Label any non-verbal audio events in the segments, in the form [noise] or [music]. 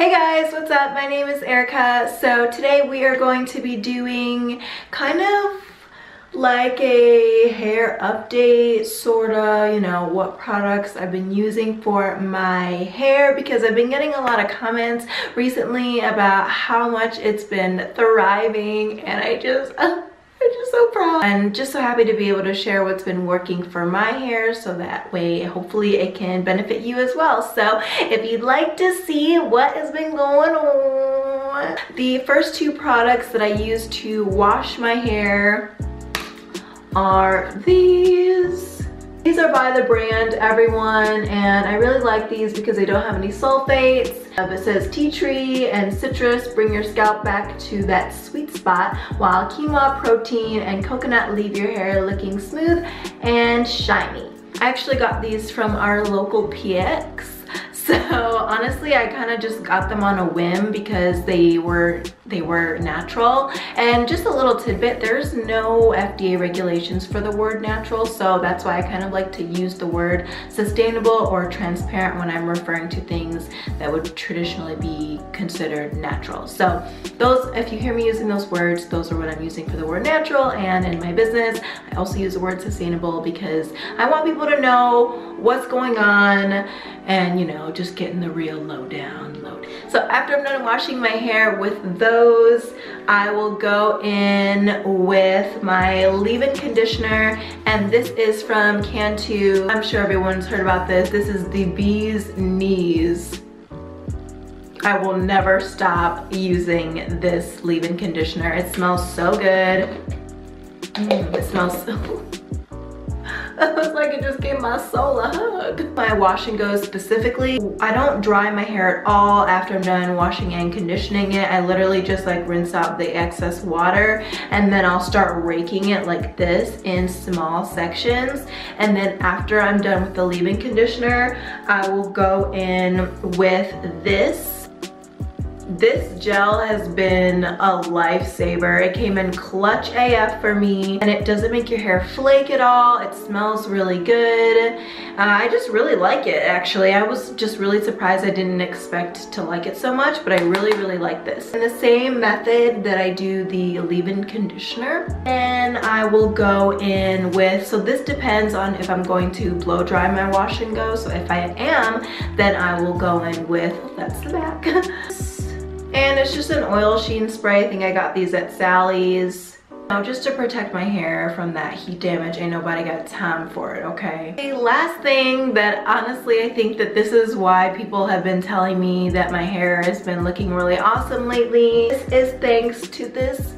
Hey guys, what's up? My name is Erica. So today we are going to be doing kind of like a hair update sorta you know what products I've been using for my hair because I've been getting a lot of comments recently about how much it's been thriving and I just [laughs] so proud and just so happy to be able to share what's been working for my hair so that way hopefully it can benefit you as well. So if you'd like to see what has been going on, the first two products that I use to wash my hair are these. These are by the brand Everyone and I really like these because they don't have any sulfates. Uh, it says tea tree and citrus bring your scalp back to that sweet spot while quinoa, protein, and coconut leave your hair looking smooth and shiny. I actually got these from our local PX [laughs] so honestly, I kind of just got them on a whim because they were they were natural. And just a little tidbit, there's no FDA regulations for the word natural, so that's why I kind of like to use the word sustainable or transparent when I'm referring to things that would traditionally be considered natural. So those, if you hear me using those words, those are what I'm using for the word natural. And in my business, I also use the word sustainable because I want people to know what's going on and you know, just getting the real lowdown load. So after I'm done washing my hair with those, I will go in with my leave-in conditioner and this is from Cantu. I'm sure everyone's heard about this. This is the Bee's Knees. I will never stop using this leave-in conditioner. It smells so good. Mm, it smells so [laughs] [laughs] it was like it just gave my soul a hug. My wash and go specifically, I don't dry my hair at all after I'm done washing and conditioning it. I literally just like rinse out the excess water and then I'll start raking it like this in small sections. And then after I'm done with the leave-in conditioner, I will go in with this this gel has been a lifesaver. It came in clutch AF for me and it doesn't make your hair flake at all. It smells really good. Uh, I just really like it actually. I was just really surprised I didn't expect to like it so much, but I really, really like this. In the same method that I do the leave-in conditioner, and I will go in with, so this depends on if I'm going to blow dry my wash and go. So if I am, then I will go in with, oh, that's the back. [laughs] And it's just an oil sheen spray. I think I got these at Sally's. Now, just to protect my hair from that heat damage. Ain't nobody got time for it, okay? The last thing that honestly I think that this is why people have been telling me that my hair has been looking really awesome lately. This is thanks to this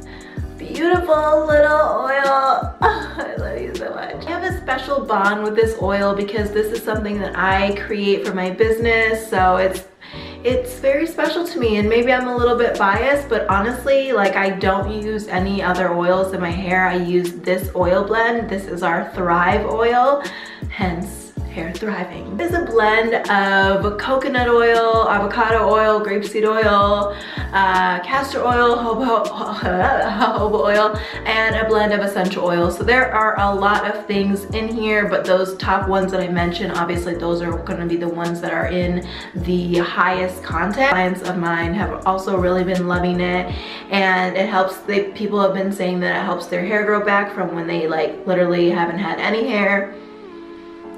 beautiful little oil. Oh, [laughs] I love you so much. I have a special bond with this oil because this is something that I create for my business. So it's it's very special to me and maybe I'm a little bit biased but honestly like I don't use any other oils in my hair. I use this oil blend. This is our Thrive oil hence hair thriving. It is a blend of coconut oil, avocado oil, grapeseed oil, uh, castor oil, jojoba, [laughs] jojoba oil, and a blend of essential oils. So there are a lot of things in here, but those top ones that I mentioned, obviously those are gonna be the ones that are in the highest content. Clients of mine have also really been loving it, and it helps, they, people have been saying that it helps their hair grow back from when they like literally haven't had any hair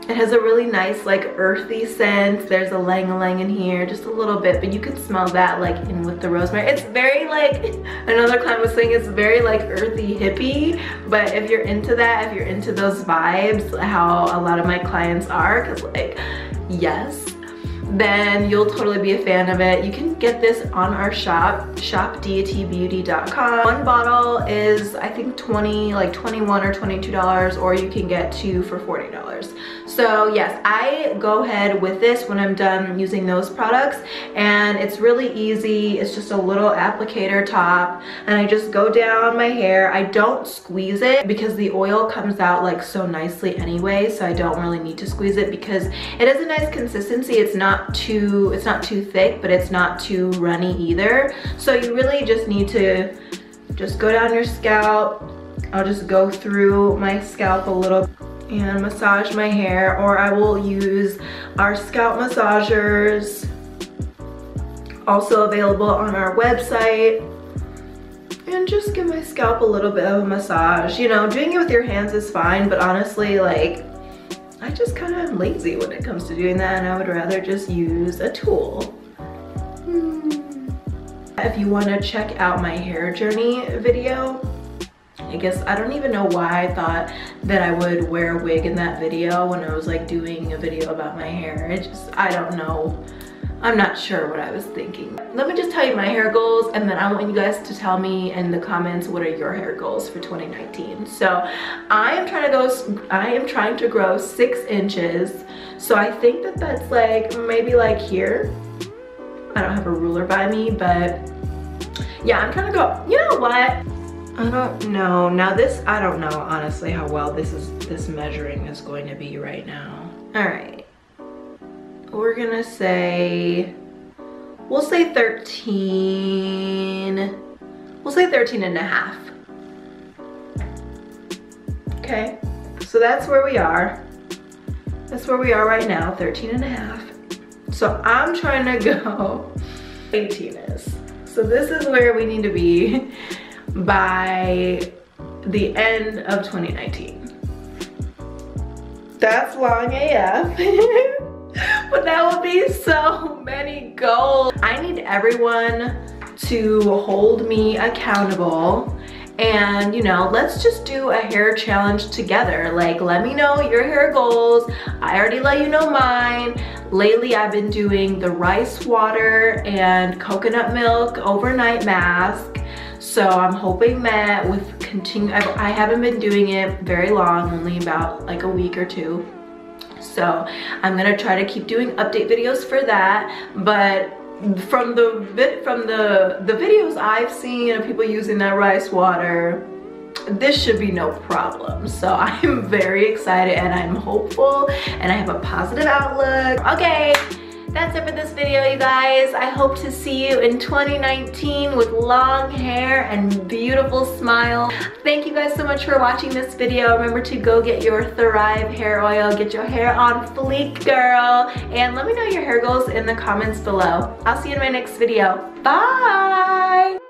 it has a really nice like earthy scent. There's a ylang-ylang in here, just a little bit, but you can smell that like in with the rosemary. It's very like, [laughs] another client was saying it's very like earthy hippie, but if you're into that, if you're into those vibes, how a lot of my clients are, cause like, yes, then you'll totally be a fan of it. You can get this on our shop, shopdeitybeauty.com. One bottle is, I think 20, like 21 or $22, or you can get two for $40. So yes, I go ahead with this when I'm done using those products, and it's really easy. It's just a little applicator top, and I just go down my hair. I don't squeeze it because the oil comes out like so nicely anyway, so I don't really need to squeeze it because it is a nice consistency. It's not too, it's not too thick, but it's not too runny either. So you really just need to just go down your scalp. I'll just go through my scalp a little and massage my hair or I will use our scalp massagers also available on our website. And just give my scalp a little bit of a massage. You know, doing it with your hands is fine, but honestly, like, I just kind of am lazy when it comes to doing that and I would rather just use a tool. Hmm. If you want to check out my hair journey video, I guess I don't even know why I thought that I would wear a wig in that video when I was like doing a video about my hair. It just, I don't know. I'm not sure what I was thinking. Let me just tell you my hair goals and then I want you guys to tell me in the comments what are your hair goals for 2019. So I am trying to go, I am trying to grow six inches. So I think that that's like maybe like here. I don't have a ruler by me, but yeah, I'm trying to go, you know what? I don't know. Now this, I don't know honestly how well this is, this measuring is going to be right now. All right we're gonna say, we'll say 13, we'll say 13 and a half. Okay, so that's where we are. That's where we are right now, 13 and a half. So I'm trying to [laughs] go 18 is. So this is where we need to be [laughs] by the end of 2019. That's long AF. [laughs] [laughs] but that would be so many goals. I need everyone to hold me accountable and you know let's just do a hair challenge together. Like let me know your hair goals. I already let you know mine. Lately i've been doing the rice water and coconut milk overnight mask. So i'm hoping that with continue i haven't been doing it very long only about like a week or two so I'm gonna try to keep doing update videos for that. But from the from the the videos I've seen of people using that rice water, this should be no problem. So [laughs] I'm very excited and I'm hopeful and I have a positive outlook. Okay that's it for this video, you guys. I hope to see you in 2019 with long hair and beautiful smile. Thank you guys so much for watching this video. Remember to go get your Thrive hair oil. Get your hair on fleek, girl. And let me know your hair goals in the comments below. I'll see you in my next video. Bye!